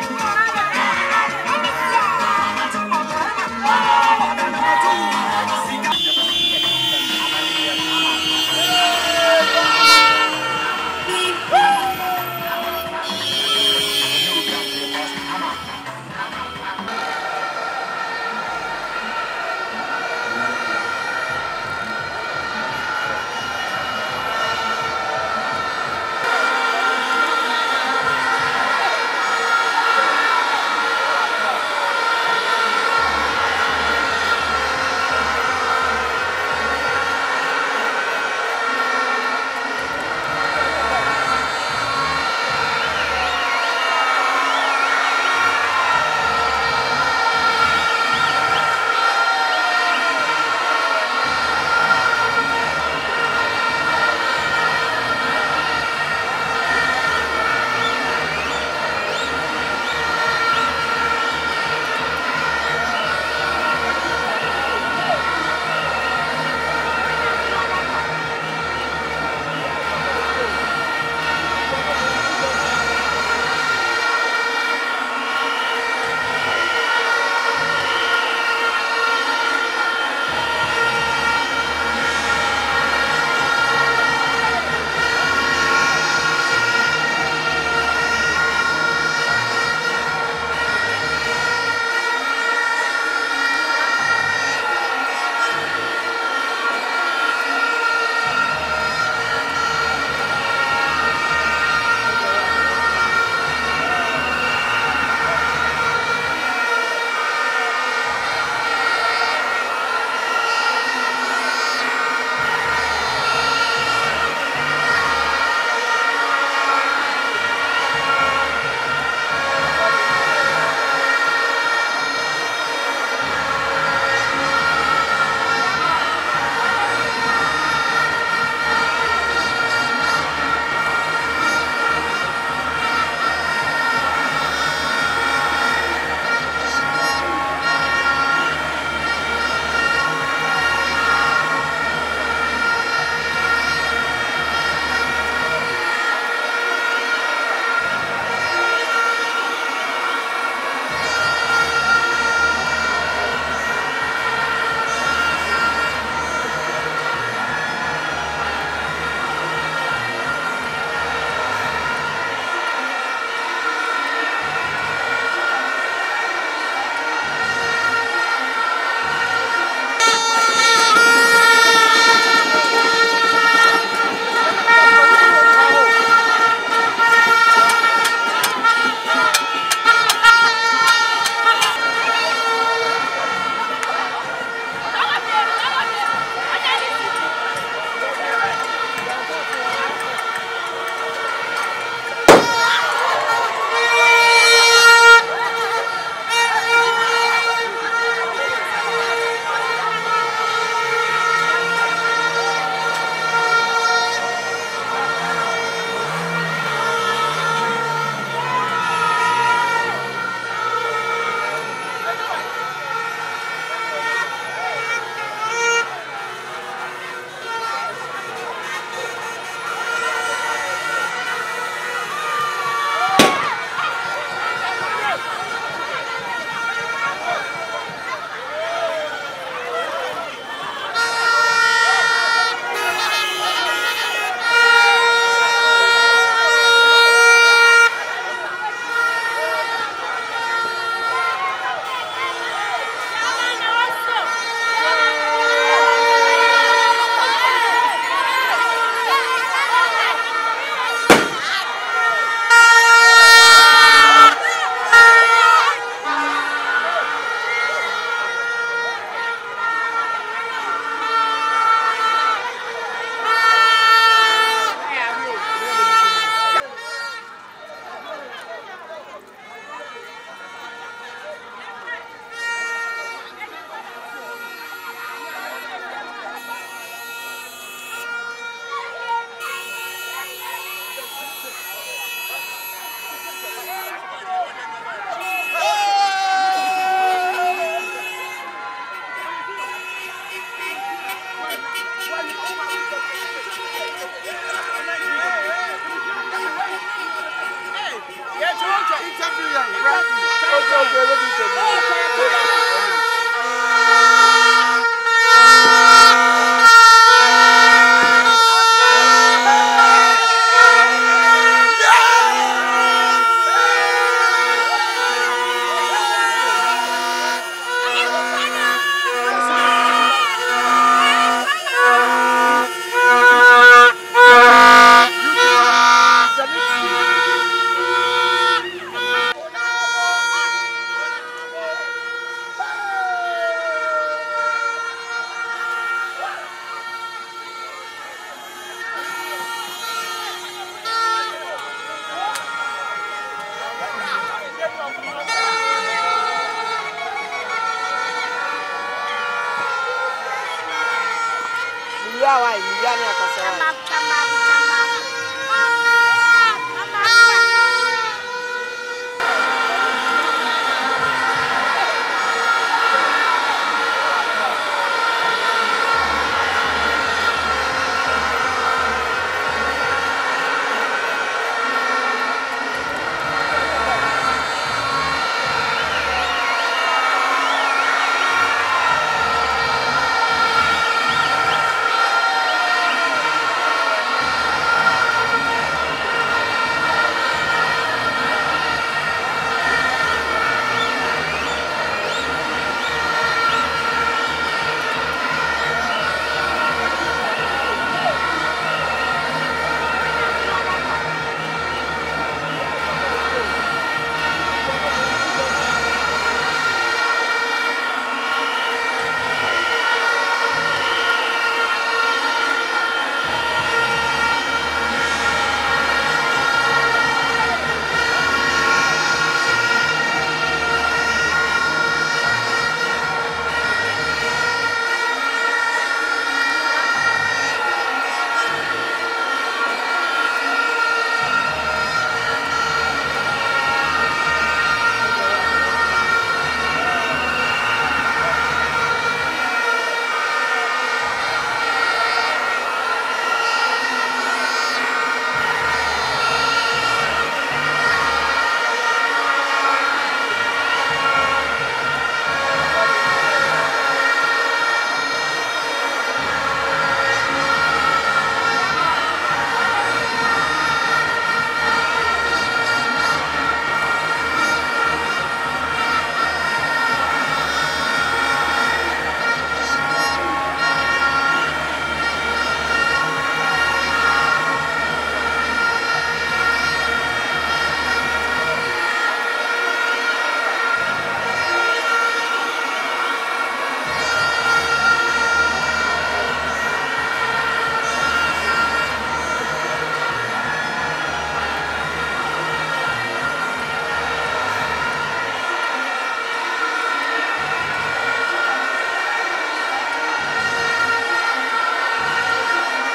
Yeah.